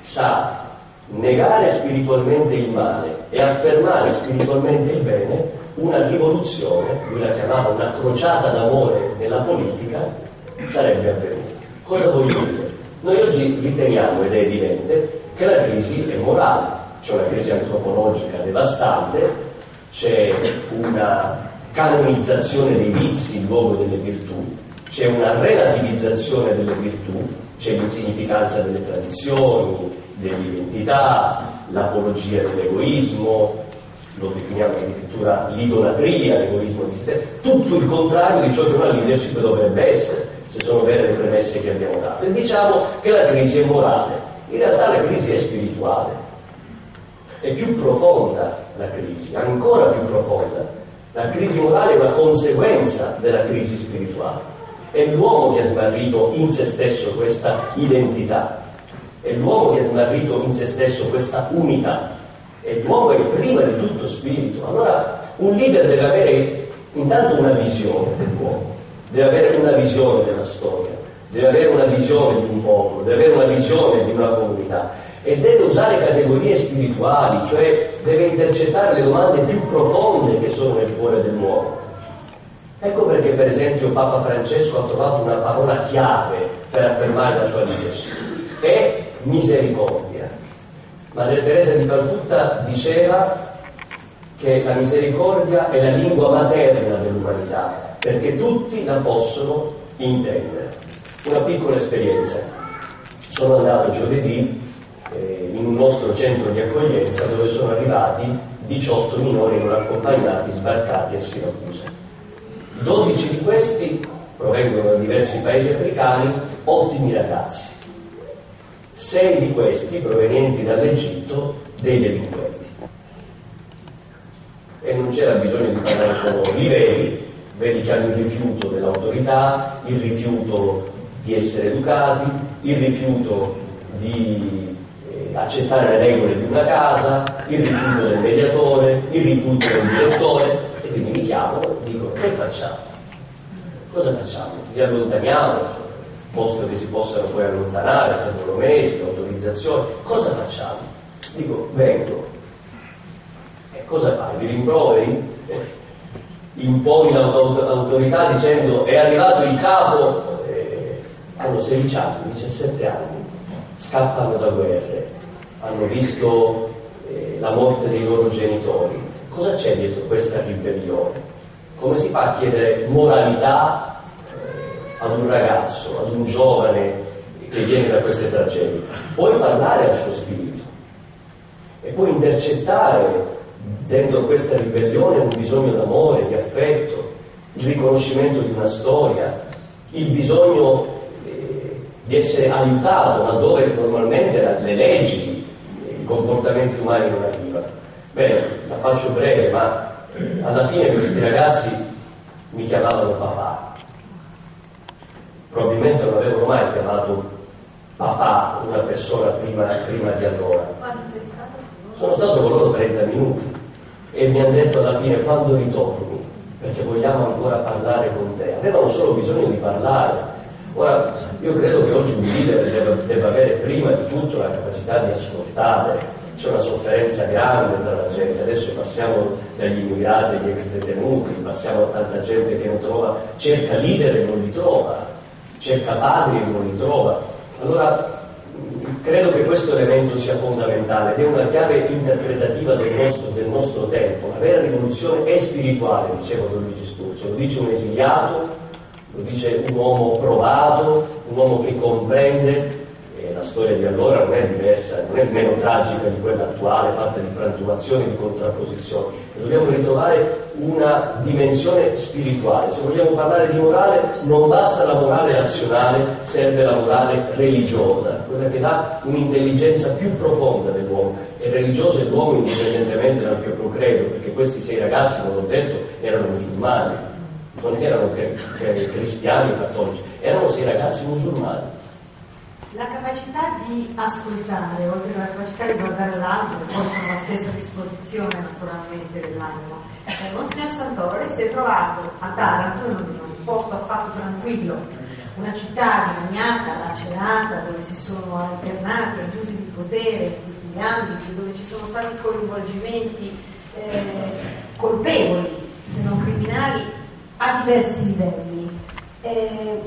sa negare spiritualmente il male e affermare spiritualmente il bene, una rivoluzione, lui la chiamava una crociata d'amore nella politica, sarebbe avvenuta. Cosa voglio dire? Noi oggi riteniamo, ed è evidente, che la crisi è morale, c'è una crisi antropologica devastante, c'è una canonizzazione dei vizi in luogo delle virtù, c'è una relativizzazione delle virtù, c'è l'insignificanza delle tradizioni, dell'identità, l'apologia dell'egoismo, lo definiamo addirittura l'idolatria, l'egoismo di sé, tutto il contrario di ciò che una leadership dovrebbe essere, se sono vere le premesse che abbiamo dato. E diciamo che la crisi è morale, in realtà la crisi è spirituale, è più profonda la crisi, ancora più profonda. La crisi morale è una conseguenza della crisi spirituale. È l'uomo che ha smarrito in se stesso questa identità, è l'uomo che ha smarrito in se stesso questa unità, e l'uomo è prima di tutto spirito. Allora un leader deve avere intanto una visione dell'uomo, deve avere una visione della storia, deve avere una visione di un popolo, deve avere una visione di una comunità. E deve usare categorie spirituali, cioè deve intercettare le domande più profonde che sono nel cuore dell'uomo. Ecco perché per esempio Papa Francesco ha trovato una parola chiave per affermare la sua leadership, è misericordia. Madre Teresa di Calcutta diceva che la misericordia è la lingua materna dell'umanità, perché tutti la possono intendere. Una piccola esperienza. Sono andato giovedì eh, in un nostro centro di accoglienza dove sono arrivati 18 minori non accompagnati sbarcati a Siracusa. 12 di questi provengono da diversi paesi africani, ottimi ragazzi. 6 di questi provenienti dall'Egitto, dei delinquenti. E non c'era bisogno di parlare con loro, li vedi, vedi che hanno il rifiuto dell'autorità, il rifiuto di essere educati, il rifiuto di eh, accettare le regole di una casa, il rifiuto del mediatore, il rifiuto del direttore, e dico che facciamo? Cosa facciamo? Li allontaniamo, posto che si possano poi allontanare, servono mesi, autorizzazioni, cosa facciamo? Dico, vengo. E cosa fai? Li rimproveri? Imponi l'autorità dicendo è arrivato il capo, eh, hanno 16 anni, 17 anni, scappano da guerre, hanno visto eh, la morte dei loro genitori. Cosa c'è dietro questa ribellione? Come si fa a chiedere moralità eh, ad un ragazzo, ad un giovane che viene da queste tragedie? Puoi parlare al suo spirito e puoi intercettare dentro questa ribellione un bisogno d'amore, di affetto, il riconoscimento di una storia, il bisogno eh, di essere aiutato laddove normalmente le leggi, i comportamenti umani non arrivano. Bene, la faccio breve, ma alla fine questi ragazzi mi chiamavano papà. Probabilmente non avevano mai chiamato papà una persona prima, prima di allora. Sono stato con loro 30 minuti e mi hanno detto alla fine quando ritorni, perché vogliamo ancora parlare con te. Avevano solo bisogno di parlare. Ora, io credo che oggi un leader debba, debba avere prima di tutto la capacità di ascoltare. C'è una sofferenza grande tra la gente, adesso passiamo dagli immigrati agli ex detenuti, passiamo a tanta gente che non trova, cerca leader e non li trova, cerca padri e non li trova. Allora credo che questo elemento sia fondamentale ed è una chiave interpretativa del nostro, del nostro tempo. La vera rivoluzione è spirituale, diceva Don Luigi Sturzo, lo dice un esiliato, lo dice un uomo provato, un uomo che comprende. E storia di allora non è diversa, non è meno tragica di quella attuale, fatta di frantumazioni, di contrapposizioni. Dobbiamo ritrovare una dimensione spirituale. Se vogliamo parlare di morale, non basta la morale razionale, serve la morale religiosa, quella che dà un'intelligenza più profonda dell'uomo. E religioso è l'uomo indipendentemente dal proprio credo, perché questi sei ragazzi, come ho detto, erano musulmani, non erano cristiani o cattolici, erano sei ragazzi musulmani. La capacità di ascoltare, oltre alla capacità di guardare l'altro, che poi sono la stessa disposizione naturalmente dell'anima. Eh, Monsignor Santore si è trovato a Taranto, in un posto affatto tranquillo, una città dilaniata, lacerata, dove si sono alternati abusi di potere in tutti gli ambiti, dove ci sono stati coinvolgimenti eh, colpevoli, se non criminali, a diversi livelli. Eh,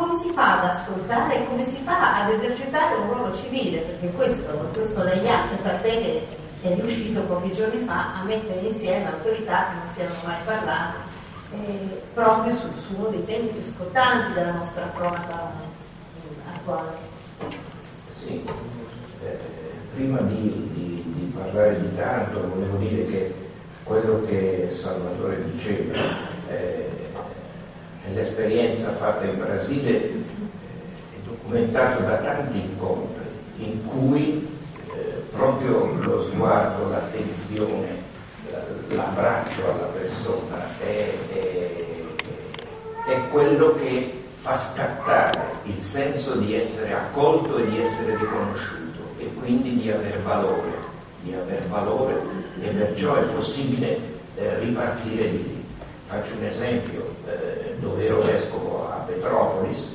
come si fa ad ascoltare e come si fa ad esercitare un ruolo civile? Perché questo, questo lei ha, tant'è che è riuscito pochi giorni fa a mettere insieme autorità che non si erano mai parlate eh, proprio su, su, uno dei temi più scottanti della nostra cronaca eh, attuale. Sì, eh, prima di, di, di, parlare di tanto volevo dire che quello che Salvatore diceva, nell'esperienza fatta in Brasile, è documentato da tanti incontri in cui eh, proprio lo sguardo, l'attenzione, l'abbraccio alla persona è, è, è quello che fa scattare il senso di essere accolto e di essere riconosciuto e quindi di aver valore, di aver valore e perciò è possibile eh, ripartire di lì. Faccio un esempio, eh, dove ero vescovo a Petropolis,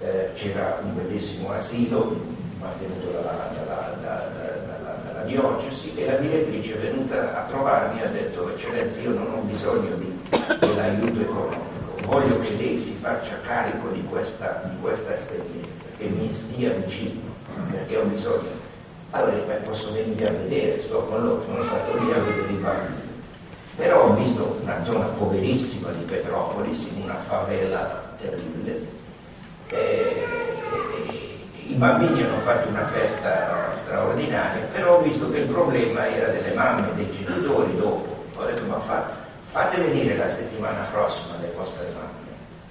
eh, c'era un bellissimo asilo mantenuto dalla, dalla, dalla, dalla, diocesi e la direttrice è venuta a trovarmi e ha detto eccellenza io non ho bisogno di, dell'aiuto economico, voglio che lei si faccia carico di questa, di questa esperienza, che mi stia vicino, perché ho bisogno. Allora posso venire a vedere, sto con loro, sono stato lì a vedere i bambini. Però ho visto una zona poverissima di Petropolis, in una favela terribile. E, i bambini hanno fatto una festa straordinaria, però ho visto che il problema era delle mamme dei genitori dopo. Ho detto ma fa, fate venire la settimana prossima le vostre mamme.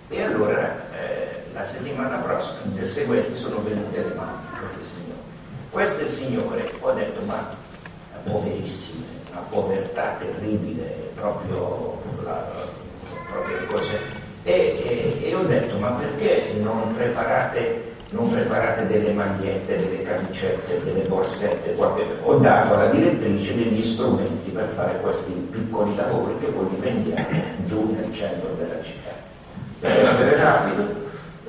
E allora eh, la settimana prossima, del seguente, sono venute le mamme, queste signore. Queste signore, ho detto ma poverissime, una povertà terribile, proprio, la, proprio cose. E, e, e ho detto ma perché non preparate non preparate delle magliette, delle camicette, delle borsette, qualche... ho dato alla direttrice degli strumenti per fare questi piccoli lavori che poi li vendiamo giù nel centro della città. Per essere rapido,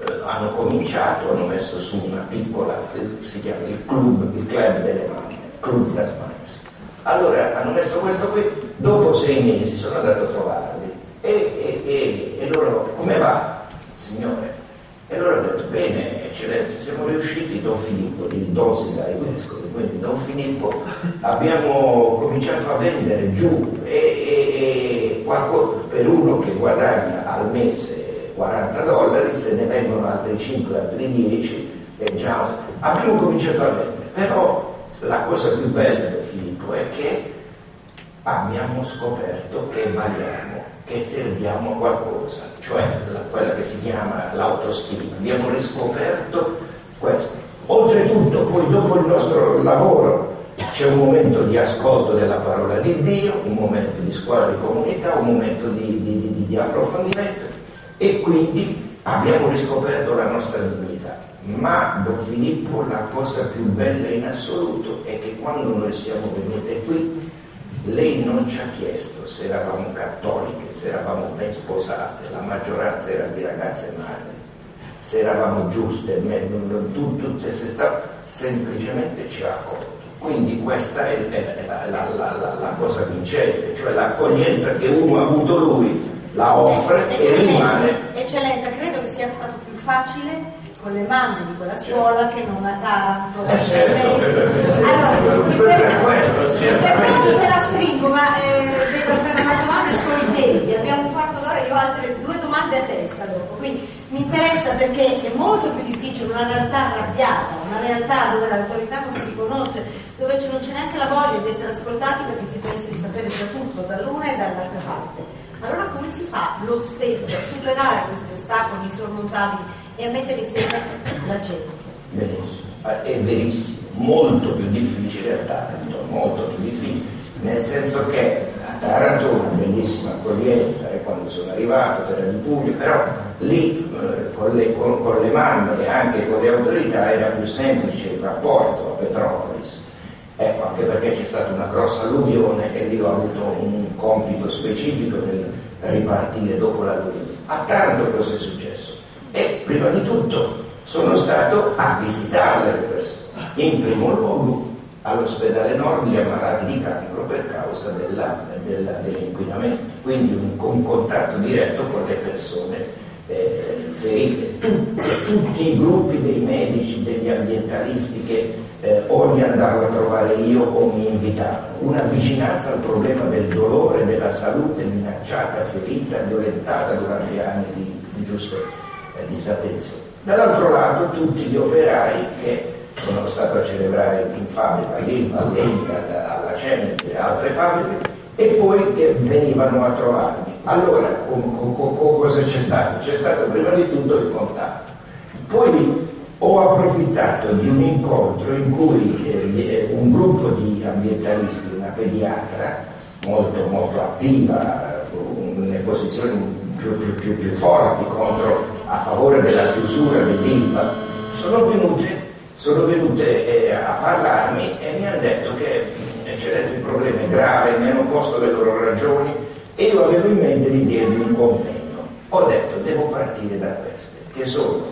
eh, hanno cominciato, hanno messo su una piccola, si chiama il club, il club delle mamme, Club das Manes. Allora hanno messo questo qui, dopo sei mesi sono andato a trovarli e, e, e, e loro, come va, signore? E allora ho detto, bene, eccellenza, siamo riusciti, Don Filippo, di dosi dai vescovi, quindi Don Filippo abbiamo cominciato a vendere giù e, e, qualco, per uno che guadagna al mese 40 dollari, se ne vengono altri 5, altri 10, e già abbiamo cominciato a vendere. Però la cosa più bella Filippo è che abbiamo scoperto che valiamo che serviamo a qualcosa, cioè la, quella che si chiama l'autostima. Abbiamo riscoperto questo. Oltretutto, poi dopo il nostro lavoro c'è un momento di ascolto della parola di Dio, un momento di scuola di comunità, un momento di, di, di, di approfondimento e quindi abbiamo riscoperto la nostra dignità. Ma Don Filippo la cosa più bella in assoluto è che quando noi siamo venuti qui lei non ci ha chiesto se eravamo cattoliche, se eravamo ben sposate, la maggioranza era di ragazze madri, se eravamo giuste, tutte se sta, semplicemente ci ha accolto. Quindi questa è, è la, la, la, la, cosa vincente, cioè l'accoglienza che uno ha avuto lui, la offre Eccellenza, e rimane. Eccellenza, credo che sia stato più facile con le mamme di quella scuola che non a Taranto. Eh, certo, allora, perdonate se la stringo, ma eh, vedo che la domanda è solo i tempi, abbiamo un quarto d'ora e io ho altre due domande a testa dopo, quindi mi interessa perché è molto più difficile una realtà arrabbiata, una realtà dove l'autorità non si riconosce, dove non c'è neanche la voglia di essere ascoltati perché si pensa di sapere già tutto dall'una e dall'altra parte. Allora come si fa lo stesso a superare questi ostacoli insormontabili e a mettere insieme la gente. Benissimo, è verissimo, molto più difficile a Taranto, molto più difficile, nel senso che a Taranto una bellissima accoglienza e quando sono arrivato era di Puglia, però lì eh, con, le, con, con, le mamme e anche con le autorità era più semplice il rapporto a Petropolis. Ecco, anche perché c'è stata una grossa alluvione e lì ho avuto un compito specifico nel ripartire dopo l'alluvione. A Taranto cosa è successo? E prima di tutto sono stato a visitare le persone, in primo luogo all'ospedale Nordi ammalati di cancro per causa della, della, dell'inquinamento, quindi un, un, contatto diretto con le persone eh, ferite. Tutti, tutti, i gruppi dei medici, degli ambientalisti che eh, o li andavo a trovare io o mi invitavano, una vicinanza al problema del dolore, della salute minacciata, ferita, violentata durante anni di, di giusta eh, disattenzione. Dall'altro lato tutti gli operai che sono stato a celebrare in fabbrica, l'Ilva, all'Enca, alla Cenit e altre fabbriche, e poi che venivano a trovarmi. Allora, con, con, con, cosa c'è stato? C'è stato prima di tutto il contatto. Poi ho approfittato di un incontro in cui eh, un gruppo di ambientalisti, una pediatra molto, molto attiva, nelle posizioni più, più, più, più forti contro, a favore della chiusura dell'ILVA, sono venute sono venute eh, a parlarmi e mi hanno detto che eccellenza il problema è grave, mi hanno posto le loro ragioni e io avevo in mente l'idea di un convegno. Ho detto devo partire da queste, che sono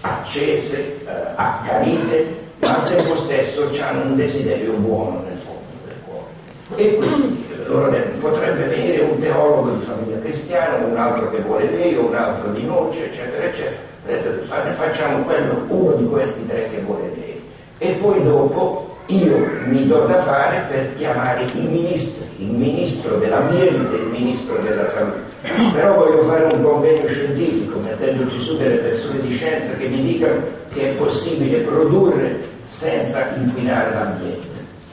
accese, eh, accanite, ma al tempo stesso hanno un desiderio buono nel fondo del cuore. E quindi loro detto, potrebbe venire un teologo di famiglia cristiana, un altro che vuole lei, un altro di noce, eccetera, eccetera facciamo quello, uno di questi tre che vuole lei. E poi dopo io mi do da fare per chiamare i ministri, il ministro dell'ambiente e il ministro della salute. Però voglio fare un convegno scientifico, mettendoci su delle persone di scienza che mi dicano che è possibile produrre senza inquinare l'ambiente.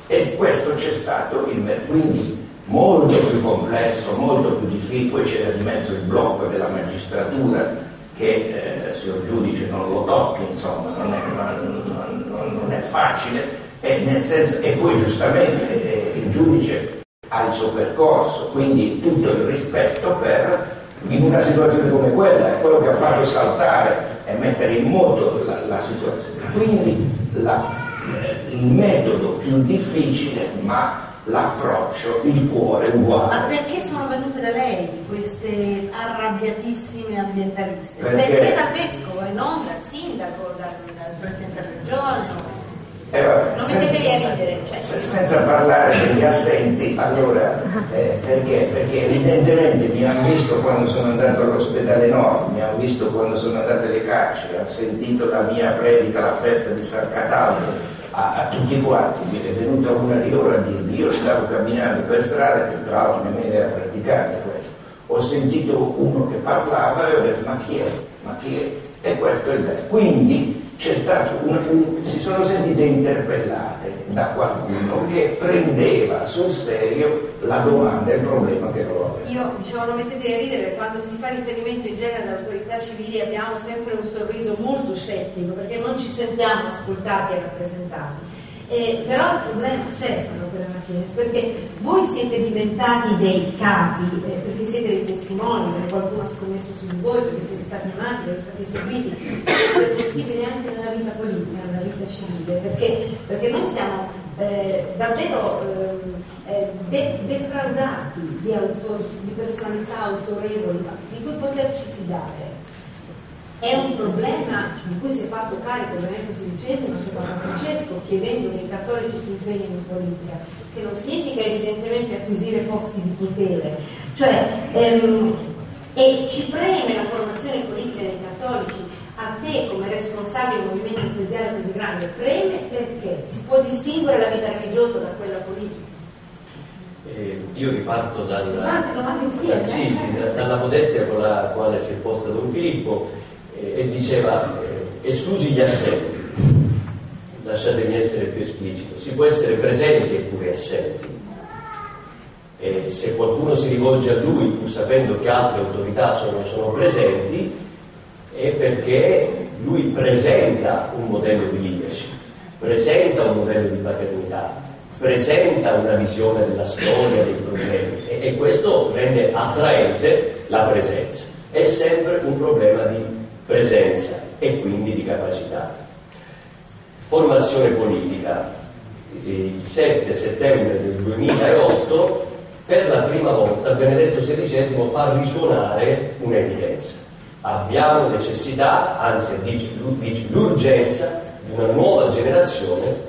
E questo c'è stato il quindi molto più complesso, molto più difficile, c'era di mezzo il blocco della magistratura che eh, signor giudice non lo tocchi, insomma, non è, non, non, non è facile, e, senso, e, poi giustamente eh, il giudice ha il suo percorso, quindi tutto il rispetto per, in una situazione come quella, è quello che ha fatto saltare e mettere in moto la, la situazione. Quindi la, eh, il metodo più difficile, ma l'approccio, il cuore uguale. Ma perché sono venute da lei queste arrabbiatissime ambientaliste? Perché, perché dal vescovo e non dal sindaco, dal, dal presidente della regione? Eh, vabbè, non mettetevi a ridere. Cioè. Senza parlare degli assenti, allora, eh, perché? Perché evidentemente mi hanno visto quando sono andato all'ospedale Nord, mi hanno visto quando sono andato alle carceri, hanno sentito la mia predica alla festa di San Cataldo, a, a, tutti quanti, mi è venuta una di loro a dirmi, io stavo camminando per strada, che tra l'altro nemmeno era praticante questo, ho sentito uno che parlava e ho detto ma chi è? Ma chi è? E questo è il bello. Quindi c'è stato un, un, si sono sentite interpellate da qualcuno che prendeva sul serio la domanda e il problema che loro avevano. Io diciamo non mettete a ridere, quando si fa riferimento in genere alle autorità civili abbiamo sempre un sorriso molto scettico perché non ci sentiamo ascoltati e rappresentati. Eh, però il problema c'è, Salvatore Martinez, perché voi siete diventati dei capi, eh, perché siete dei testimoni, perché qualcuno ha scommesso su di voi, perché siete stati amati, perché siete stati seguiti. Questo è possibile anche nella vita politica, nella vita civile, perché, perché noi siamo eh, davvero ehm, eh, de- defraudati di, autor- di personalità autorevoli di cui poterci fidare è un problema di cui si è fatto carico Benedetto XVI, anche Papa Francesco, chiedendo che i cattolici si impegnino in politica, che non significa evidentemente acquisire posti di potere, cioè, ehm, e ci preme la formazione politica dei cattolici, a te come responsabile di un movimento ecclesiale così grande, preme perché si può distinguere la vita religiosa da quella politica. Eh, io riparto dal, insieme, sì, eh? sì, dalla modestia con la quale si è posta Don Filippo e diceva eh, esclusi gli assenti, lasciatemi essere più esplicito, si può essere presenti eppure assenti. E se qualcuno si rivolge a lui pur sapendo che altre autorità sono, sono presenti, è perché lui presenta un modello di leadership, presenta un modello di paternità, presenta una visione della storia, dei problemi e, e questo rende attraente la presenza. È sempre un problema di presenza e quindi di capacità. Formazione politica. Il 7 settembre del 2008 per la prima volta Benedetto XVI fa risuonare un'evidenza. abbiamo necessità, anzi dice, l'urgenza di una nuova generazione